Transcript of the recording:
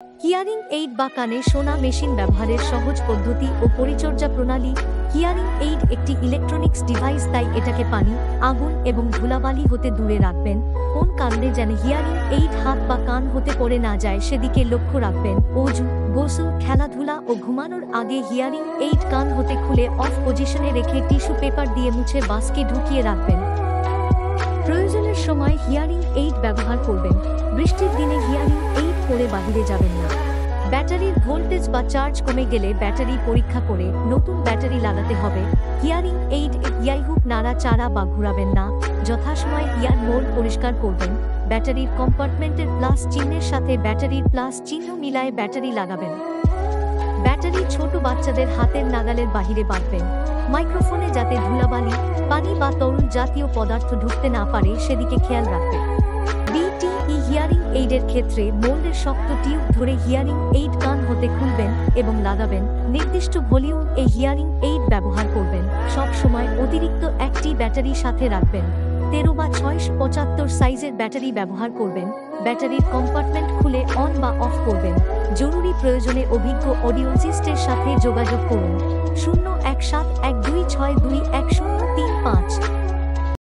Hearing aid বা কানে সোনা মেশিন ব্যবহারের সহজ পদ্ধতি ও পরিচর্যা প্রণালী হিয়ারিং এইড একটি ইলেকট্রনিক্স ডিভাইস তাই এটাকে পানি, আগুন এবং ধুলাবালি হতে দূরে রাখবেন। কোন কারণে যেন হিয়ারিং এইড হাত বা কান হতে পড়ে না যায়, সেদিকে লক্ষ্য রাখবেন। অজু, গোসল, খেলাধুলা ও ঘুমানোর আগে হিয়ারিং এইড কান হতে খুলে অফ পজিশনে রেখে টিস্যু পেপার দিয়ে মুছে বাসকে ঢুকিয়ে রাখবেন। প্রয়োজনের সময় হিয়ারিং এইড ব্যবহার করবেন। বৃষ্টির দিনে হিয়ারিং এইড বাহিরে যাবেন না। ব্যাটারির ভোল্টেজ বা চার্জ কমে গেলে ব্যাটারি পরীক্ষা করে নতুন ব্যাটারি লাগাতে হবে। হিয়ারিং এইড ইয়াইহুক নাড়া চাড়া বা ঘুরাবেন না। যথাসময়ে ইয়ার মোড় পরিষ্কার করবেন। ব্যাটারির কম্পার্টমেন্টের প্লাস চিহ্নের সাথে ব্যাটারির প্লাস চিহ্ন মিলায় ব্যাটারি লাগাবেন। ব্যাটারি ছোট বাচ্চাদের হাতের নাগালের বাহিরে বাঁধবেন। মাইক্রোফোনে যাতে ধুলাবালি, পানি বা তরল জাতীয় পদার্থ ঢুকতে না পারে, সেদিকে খেয়াল রাখবেন। বিটিই হিয়ারিং এইডের ক্ষেত্রে মোল্ডের শক্ত টিউব ধরে হিয়ারিং এইড কান হতে খুলবেন এবং লাগাবেন। নির্দিষ্ট ভলিউম এই হিয়ারিং এইড ব্যবহার করবেন। সব সময় অতিরিক্ত একটি ব্যাটারি সাথে রাখবেন। তেরো বা ছয়শো পঁচাত্তর সাইজের ব্যাটারি ব্যবহার করবেন। ব্যাটারির কম্পার্টমেন্ট খুলে অন বা অফ করবেন। জরুরি প্রয়োজনে অভিজ্ঞ অডিওলজিস্টের সাথে যোগাযোগ করুন। শূন্য এক সাত এক দুই ছয় দুই এক শূন্য তিন পাঁচ।